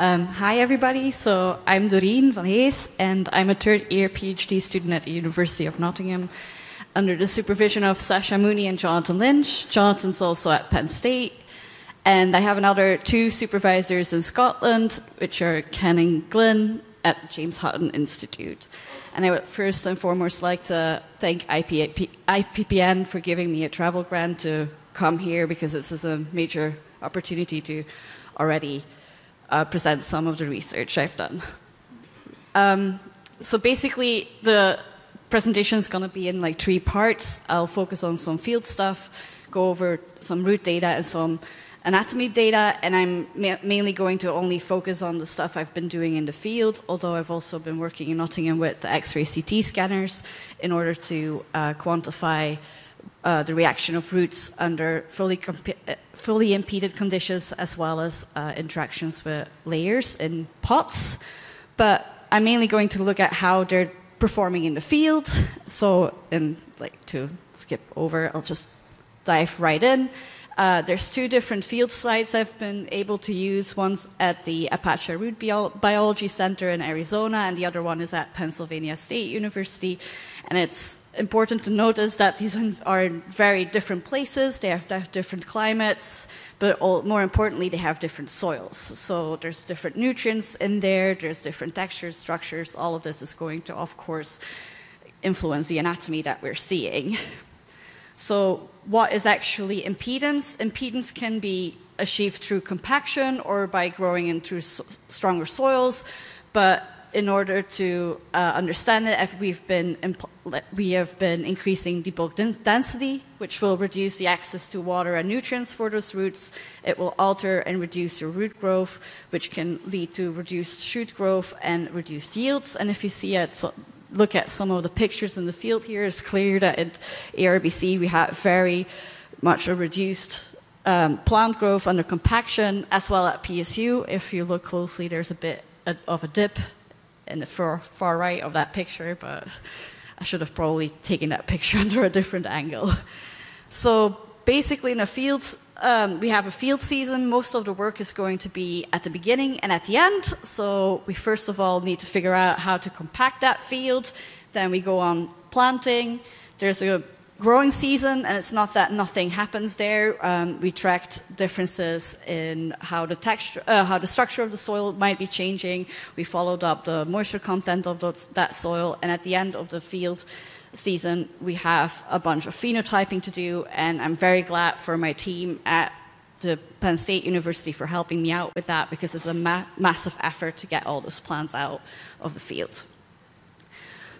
Um, hi, everybody. So I'm Dorien Vanhees, and I'm a third year PhD student at the University of Nottingham under the supervision of Sacha Mooney and Jonathan Lynch. Jonathan's also at Penn State. And I have another two supervisors in Scotland, which are Ken and Glyn at James Hutton Institute. And I would first and foremost like to thank IPPN for giving me a travel grant to come here because this is a major opportunity to already uh, present some of the research I've done. Um, so basically, the presentation is going to be in like three parts. I'll focus on some field stuff, go over some root data and some anatomy data, and I'm ma mainly going to only focus on the stuff I've been doing in the field, although I've also been working in Nottingham with the X-ray CT scanners in order to uh, quantify uh, the reaction of roots under fully, uh, fully impeded conditions as well as uh, interactions with layers in pots. But I'm mainly going to look at how they're performing in the field. So, in like to skip over, I'll just dive right in. Uh, there's two different field sites I've been able to use. One's at the Apache Root Bio Biology Center in Arizona, and the other one is at Pennsylvania State University. And it's important to notice that these are in very different places. They have different climates, but all, more importantly, they have different soils. So there's different nutrients in there. There's different textures, structures. All of this is going to, of course, influence the anatomy that we're seeing. So what is actually impedance? Impedance can be achieved through compaction or by growing into stronger soils, but in order to uh, understand it, we've been we have been increasing the bulk density, which will reduce the access to water and nutrients for those roots. It will alter and reduce your root growth, which can lead to reduced shoot growth and reduced yields. And if you see it, so look at some of the pictures in the field here, it's clear that at ARBC we had very much a reduced um, plant growth under compaction, as well at PSU. If you look closely, there's a bit of a dip in the far, far right of that picture, but I should have probably taken that picture under a different angle. So basically, in the fields, um, we have a field season. Most of the work is going to be at the beginning and at the end. So we first of all need to figure out how to compact that field. Then we go on planting. There's a growing season, and it's not that nothing happens there. Um, we tracked differences in how the texture, uh, how the structure of the soil might be changing. We followed up the moisture content of those, that soil, and at the end of the field season, we have a bunch of phenotyping to do, and I'm very glad for my team at the Penn State University for helping me out with that because it's a ma massive effort to get all those plants out of the field.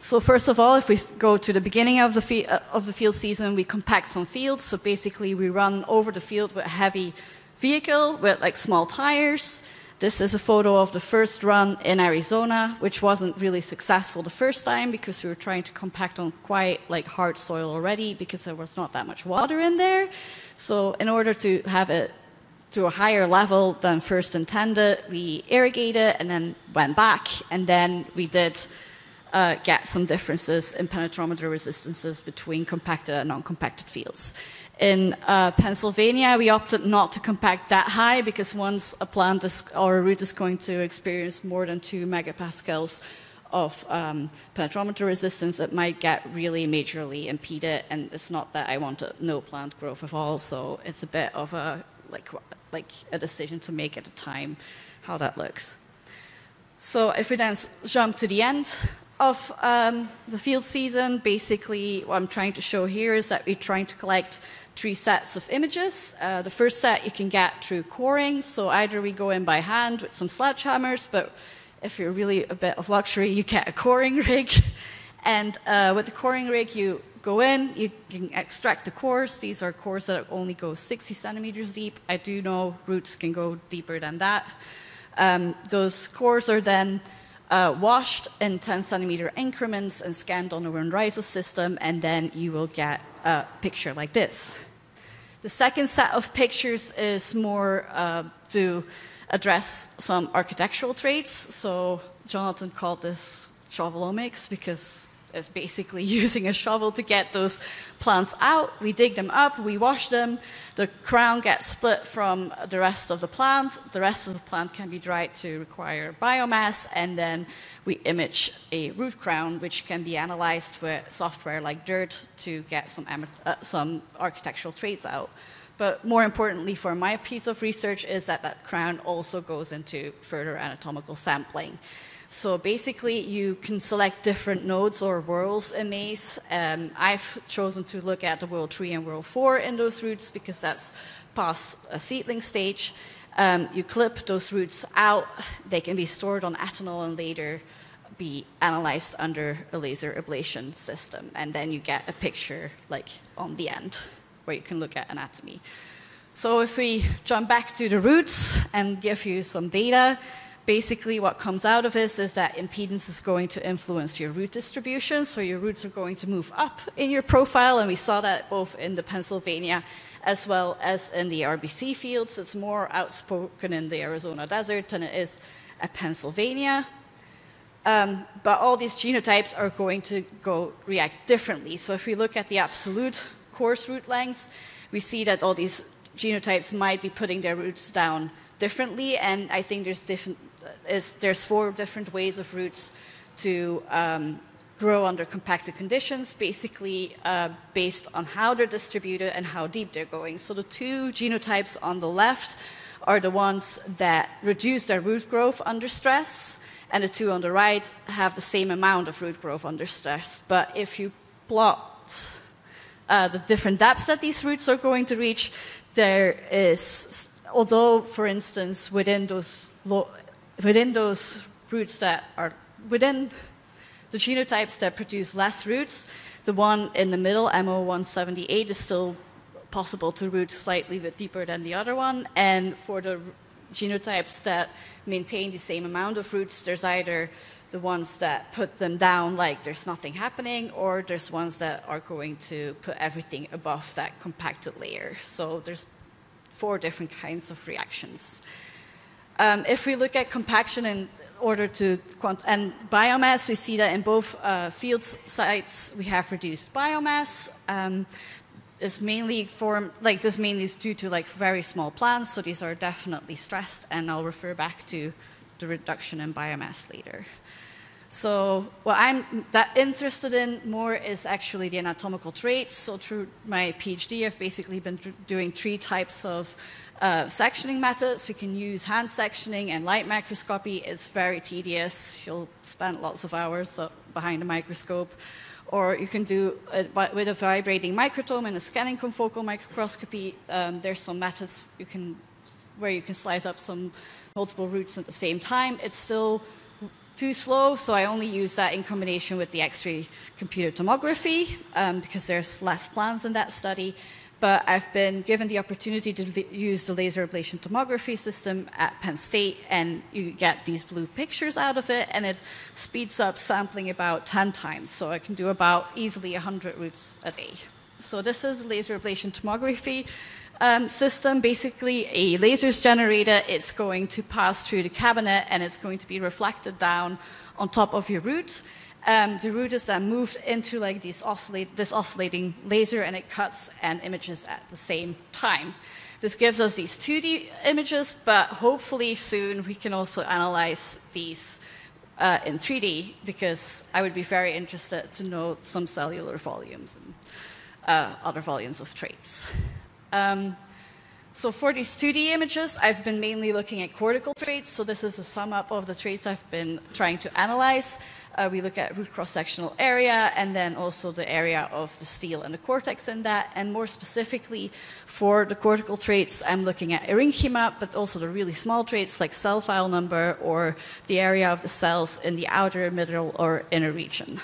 So first of all, if we go to the beginning of the, uh, of the field season, we compact some fields. So basically, we run over the field with a heavy vehicle with like small tires. This is a photo of the first run in Arizona, which wasn't really successful the first time because we were trying to compact on quite like hard soil already because there was not that much water in there. So in order to have it to a higher level than first intended, we irrigated and then went back, and then we did uh, get some differences in penetrometer resistances between compacted and non-compacted fields. In uh, Pennsylvania, we opted not to compact that high because once a plant is, or a root is going to experience more than two megapascals of um, penetrometer resistance, it might get really majorly impeded. And it's not that I wanted no plant growth at all, so it's a bit of a like like a decision to make at a time how that looks. So if we then jump to the end of um, the field season, basically what I'm trying to show here is that we're trying to collect three sets of images. Uh, the first set you can get through coring, so either we go in by hand with some sledgehammers, but if you're really a bit of luxury, you get a coring rig. And uh, with the coring rig, you go in, you can extract the cores. These are cores that only go 60 centimeters deep. I do know roots can go deeper than that. Um, those cores are then uh, washed in 10 centimeter increments and scanned on a Rhizo system, and then you will get a picture like this. The second set of pictures is more uh, to address some architectural traits. So Jonathan called this shovelomics because is basically using a shovel to get those plants out. We dig them up, we wash them, the crown gets split from the rest of the plant. The rest of the plant can be dried to require biomass, and then we image a root crown, which can be analyzed with software like DIRT to get some, uh, some architectural traits out. But more importantly for my piece of research is that that crown also goes into further anatomical sampling. So basically, you can select different nodes or whorls in maize. Um, I've chosen to look at the whorl 3 and whorl 4 in those roots because that's past a seedling stage. Um, you clip those roots out, they can be stored on ethanol and later be analyzed under a laser ablation system. And then you get a picture like on the end where you can look at anatomy. So if we jump back to the roots and give you some data, basically what comes out of this is that impedance is going to influence your root distribution. So your roots are going to move up in your profile, and we saw that both in the Pennsylvania as well as in the ARBC fields. It's more outspoken in the Arizona desert than it is at Pennsylvania. Um, but all these genotypes are going to go react differently. So if we look at the absolute coarse root lengths, we see that all these genotypes might be putting their roots down differently, and I think there's different is there's four different ways of roots to um, grow under compacted conditions, basically uh, based on how they're distributed and how deep they're going. So the two genotypes on the left are the ones that reduce their root growth under stress, and the two on the right have the same amount of root growth under stress. But if you plot uh, the different depths that these roots are going to reach, there is, although, for instance, within those within those roots that are within the genotypes that produce less roots, the one in the middle, MO178, is still possible to root slightly bit deeper than the other one. And for the genotypes that maintain the same amount of roots, there's either the ones that put them down like there's nothing happening, or there's ones that are going to put everything above that compacted layer. So there's four different kinds of reactions. Um, if we look at compaction in order to quant- and biomass, we see that in both uh, field sites we have reduced biomass. Um, this mainly form like this mainly is due to like very small plants, so these are definitely stressed, and I'll refer back to the reduction in biomass later. So what I'm that interested in more is actually the anatomical traits. So through my PhD, I've basically been doing three types of uh, sectioning methods. We can use hand sectioning and light microscopy. It's very tedious. You'll spend lots of hours behind a microscope. Or you can do it with a vibrating microtome and a scanning confocal microscopy. Um, there's some methods you can, where you can slice up some multiple roots at the same time. It's still too slow, so I only use that in combination with the X-ray computed tomography um, because there's less plans in that study but I've been given the opportunity to use the laser ablation tomography system at Penn State, and you get these blue pictures out of it, and it speeds up sampling about 10 times. So I can do about easily 100 roots a day. So this is laser ablation tomography um, system. Basically, a laser's generated, it's going to pass through the cabinet, and it's going to be reflected down on top of your root um, the root is then moved into like oscillate, this oscillating laser and it cuts and images at the same time. This gives us these 2D images, but hopefully soon we can also analyze these uh, in 3D because I would be very interested to know some cellular volumes and uh, other volumes of traits. Um, so for these 2D images, I've been mainly looking at cortical traits. So this is a sum up of the traits I've been trying to analyze. Uh, we look at root cross-sectional area and then also the area of the stele and the cortex in that. And more specifically, for the cortical traits, I'm looking at aerenchyma, but also the really small traits like cell file number or the area of the cells in the outer, middle, or inner region.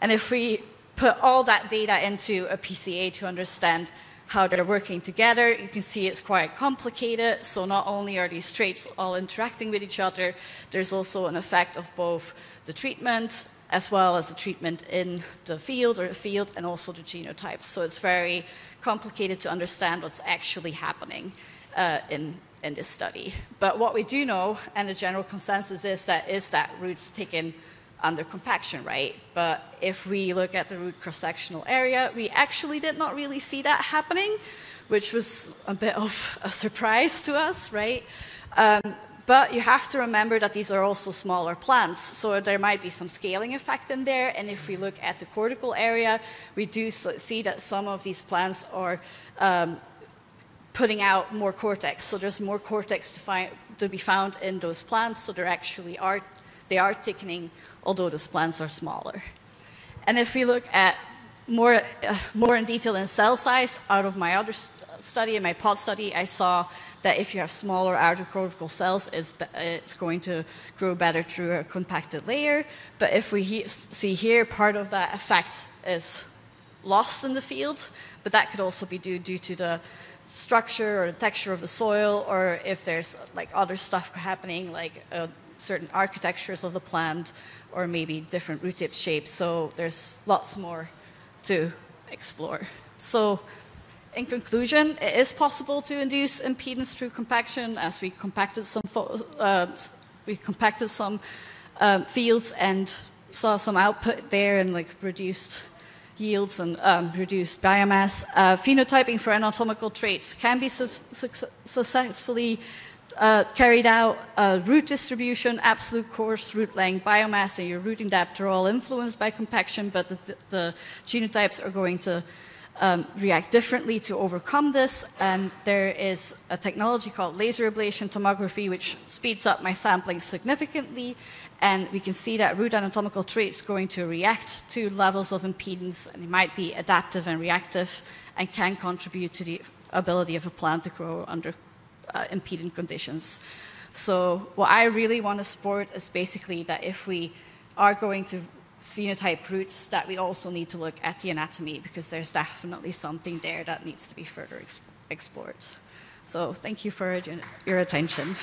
And if we put all that data into a PCA to understand how they're working together. You can see it's quite complicated. So not only are these traits all interacting with each other, there's also an effect of both the treatment as well as the treatment in the field or the field and also the genotypes. So it's very complicated to understand what's actually happening uh, in, in this study. But what we do know, and the general consensus is that is that roots taken under compaction, right? But if we look at the root cross-sectional area, we actually did not really see that happening, which was a bit of a surprise to us, right? Um, but you have to remember that these are also smaller plants, so there might be some scaling effect in there. And if we look at the cortical area, we do see that some of these plants are um, putting out more cortex. So there's more cortex to, find, to be found in those plants. So they're actually are they are thickening, although those plants are smaller. And if we look at more, uh, more in detail in cell size, out of my other st study, in my pod study, I saw that if you have smaller outer cortical cells, it's, it's going to grow better through a compacted layer. But if we he see here, part of that effect is lost in the field, but that could also be due, due to the structure or the texture of the soil, or if there's like other stuff happening, like uh, certain architectures of the plant, or maybe different root tip shapes. So there's lots more to explore. So in conclusion, it is possible to induce impedance through compaction, as we compacted some uh, we compacted some um, fields and saw some output there and like reduced yields and um, reduced biomass. Uh, phenotyping for anatomical traits can be su su successfully uh, carried out. Root distribution, absolute coarse, root length, biomass, and your rooting depth are all influenced by compaction, but the, the genotypes are going to um, react differently to overcome this. And there is a technology called laser ablation tomography, which speeds up my sampling significantly. And we can see that root anatomical traits going to react to levels of impedance, and it might be adaptive and reactive, and can contribute to the ability of a plant to grow under uh, conditions. So what I really want to support is basically that if we are going to phenotype roots that we also need to look at the anatomy because there's definitely something there that needs to be further explored. So thank you for your attention.